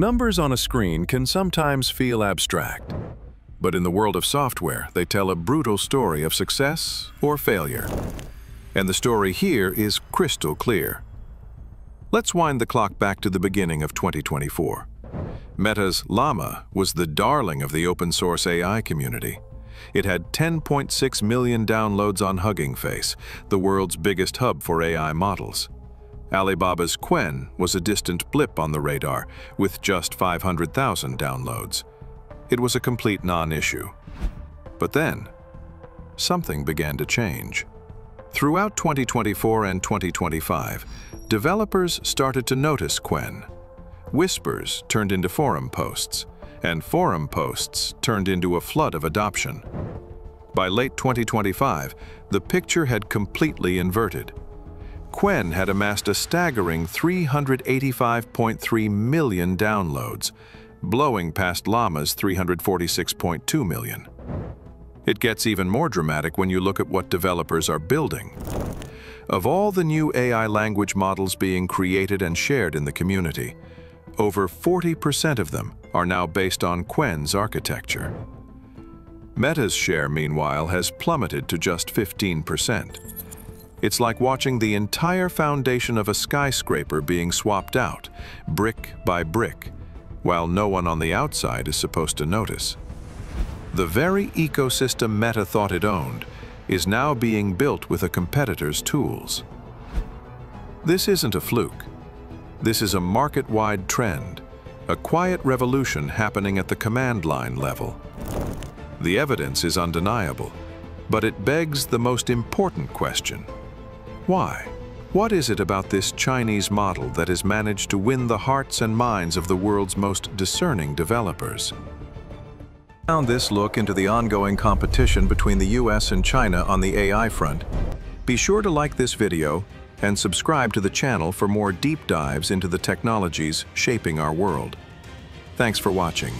Numbers on a screen can sometimes feel abstract, but in the world of software, they tell a brutal story of success or failure. And the story here is crystal clear. Let's wind the clock back to the beginning of 2024. Meta's Llama was the darling of the open source AI community. It had 10.6 million downloads on Hugging Face, the world's biggest hub for AI models. Alibaba's Qwen was a distant blip on the radar, with just 500,000 downloads. It was a complete non-issue. But then, something began to change. Throughout 2024 and 2025, developers started to notice Qwen. Whispers turned into forum posts, and forum posts turned into a flood of adoption. By late 2025, the picture had completely inverted. Qwen had amassed a staggering 385.3 million downloads, blowing past Llama's 346.2 million. It gets even more dramatic when you look at what developers are building. Of all the new AI language models being created and shared in the community, over 40% of them are now based on Qwen's architecture. Meta's share, meanwhile, has plummeted to just 15%. It's like watching the entire foundation of a skyscraper being swapped out, brick by brick, while no one on the outside is supposed to notice. The very ecosystem Meta thought it owned is now being built with a competitor's tools. This isn't a fluke. This is a market-wide trend, a quiet revolution happening at the command line level. The evidence is undeniable, but it begs the most important question. Why? What is it about this Chinese model that has managed to win the hearts and minds of the world's most discerning developers? Found this look into the ongoing competition between the US and China on the AI front. Be sure to like this video and subscribe to the channel for more deep dives into the technologies shaping our world. Thanks for watching.